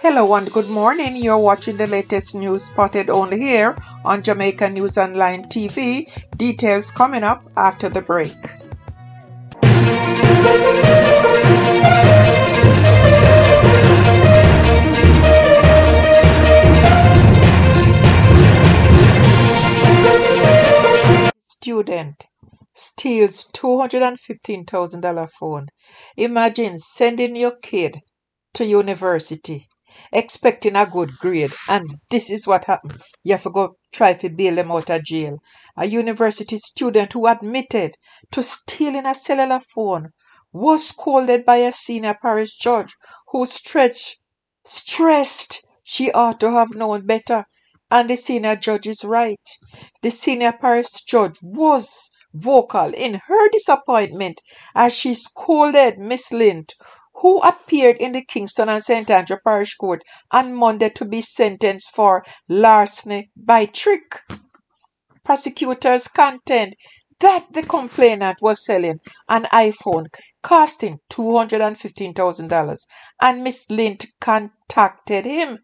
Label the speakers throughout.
Speaker 1: Hello and good morning. You're watching the latest news spotted only here on Jamaica News Online TV. Details coming up after the break. Student steals $215,000 phone. Imagine sending your kid to university expecting a good grade and this is what happened. You have to go try to bail them out of jail. A university student who admitted to stealing a cellular phone was scolded by a senior parish judge who stretched, stressed she ought to have known better. And the senior judge is right. The senior parish judge was vocal in her disappointment as she scolded Miss Lind, who appeared in the Kingston and St. Andrew Parish Court on Monday to be sentenced for larceny by trick. Prosecutors contend that the complainant was selling an iPhone costing $215,000 and Miss Lind contacted him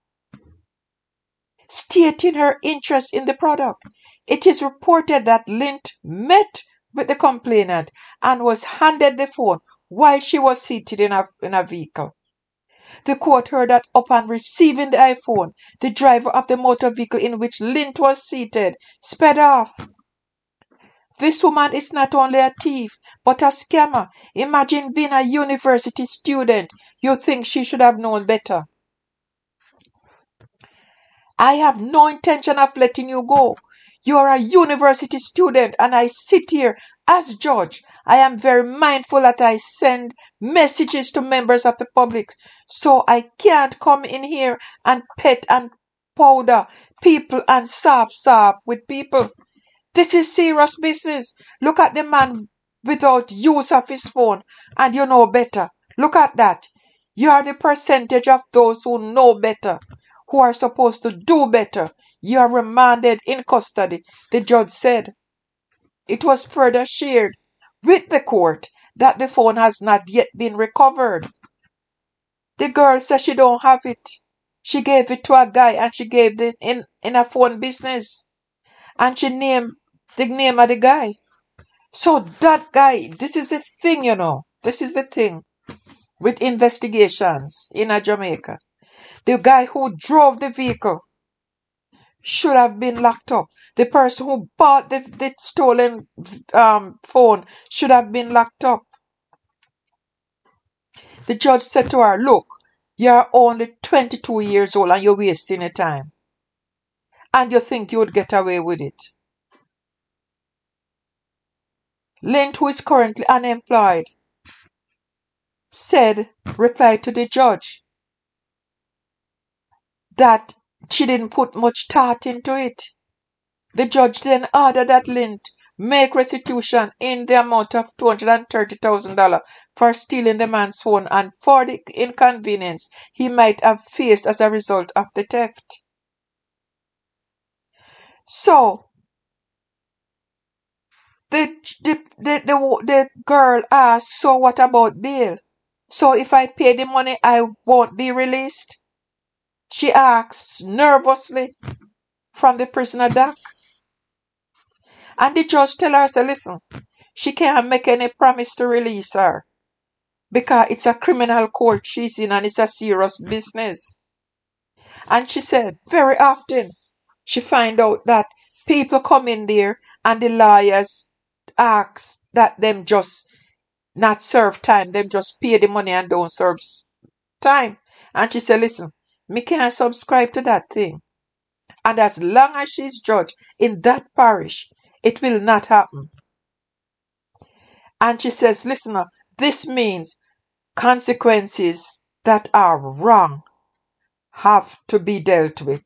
Speaker 1: stating her interest in the product. It is reported that Lind met with the complainant and was handed the phone while she was seated in a, in a vehicle. The court heard that upon receiving the iPhone, the driver of the motor vehicle in which Lind was seated sped off. This woman is not only a thief, but a scammer. Imagine being a university student. You think she should have known better. I have no intention of letting you go. You are a university student, and I sit here as judge. I am very mindful that I send messages to members of the public, so I can't come in here and pet and powder people and soft soft with people. This is serious business. Look at the man without use of his phone, and you know better. Look at that. You are the percentage of those who know better who are supposed to do better. You are remanded in custody, the judge said. It was further shared with the court that the phone has not yet been recovered. The girl says she don't have it. She gave it to a guy and she gave it in, in a phone business. And she named the name of the guy. So that guy, this is the thing, you know. This is the thing with investigations in a Jamaica. The guy who drove the vehicle should have been locked up. The person who bought the, the stolen um, phone should have been locked up. The judge said to her, Look, you're only 22 years old and you're wasting your time. And you think you would get away with it. Lind, who is currently unemployed, said, replied to the judge, that she didn't put much thought into it. The judge then ordered that Lind make restitution in the amount of $230,000 for stealing the man's phone and for the inconvenience he might have faced as a result of the theft. So, the, the, the, the, the girl asked, So what about bail? So if I pay the money, I won't be released? She asks nervously from the prisoner dock. And the judge tell her, say, listen, she can't make any promise to release her because it's a criminal court she's in and it's a serious business. And she said, very often she find out that people come in there and the lawyers ask that them just not serve time, them just pay the money and don't serve time. And she said, listen, me can't subscribe to that thing. And as long as she's judge in that parish, it will not happen. And she says, listen, this means consequences that are wrong have to be dealt with.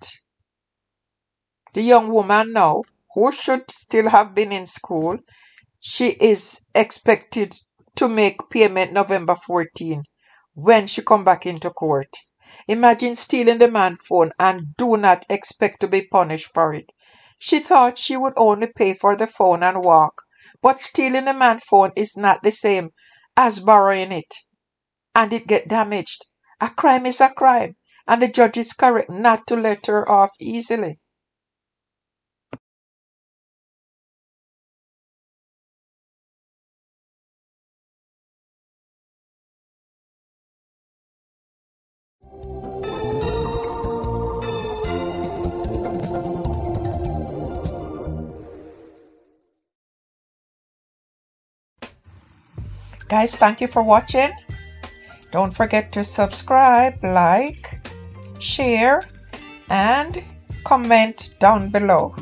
Speaker 1: The young woman now, who should still have been in school, she is expected to make payment November 14 when she come back into court. Imagine stealing the man's phone and do not expect to be punished for it. She thought she would only pay for the phone and walk, but stealing the man's phone is not the same as borrowing it and it get damaged. A crime is a crime and the judge is correct not to let her off easily. Guys, thank you for watching. Don't forget to subscribe, like, share, and comment down below.